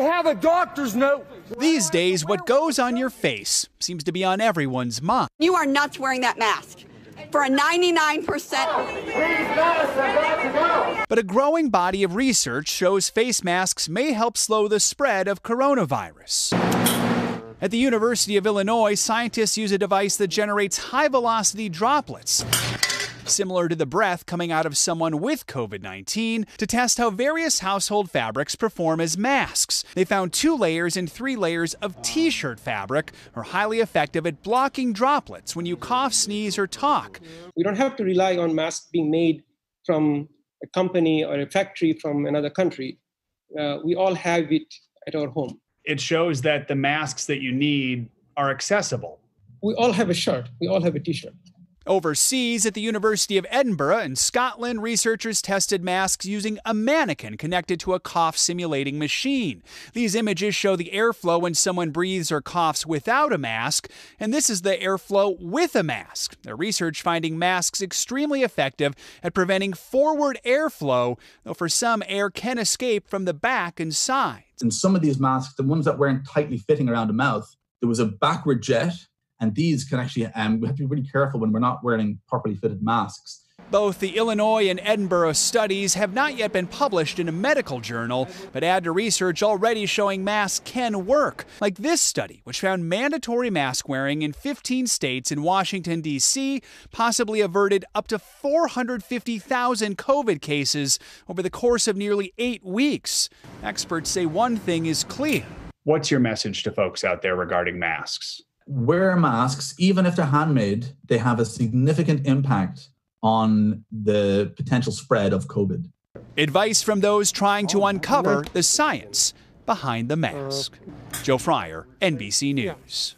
have a doctor's note. These days, what goes on your face seems to be on everyone's mind. You are nuts wearing that mask for a 99%. But a growing body of research shows face masks may help slow the spread of coronavirus. At the University of Illinois, scientists use a device that generates high velocity droplets similar to the breath coming out of someone with COVID 19, to test how various household fabrics perform as masks. They found two layers and three layers of t shirt fabric are highly effective at blocking droplets when you cough, sneeze, or talk. We don't have to rely on masks being made from a company or a factory from another country. Uh, we all have it at our home. It shows that the masks that you need are accessible. We all have a shirt, we all have a t shirt. Overseas, at the University of Edinburgh in Scotland, researchers tested masks using a mannequin connected to a cough simulating machine. These images show the airflow when someone breathes or coughs without a mask, and this is the airflow with a mask. Their research finding masks extremely effective at preventing forward airflow, though for some, air can escape from the back and sides. In some of these masks, the ones that weren't tightly fitting around the mouth, there was a backward jet and these can actually, um, we have to be really careful when we're not wearing properly fitted masks. Both the Illinois and Edinburgh studies have not yet been published in a medical journal, but add to research already showing masks can work, like this study, which found mandatory mask wearing in 15 states in Washington, D.C., possibly averted up to 450,000 COVID cases over the course of nearly eight weeks. Experts say one thing is clear. What's your message to folks out there regarding masks? Wear masks, even if they're handmade, they have a significant impact on the potential spread of COVID. Advice from those trying to uncover the science behind the mask. Joe Fryer, NBC News.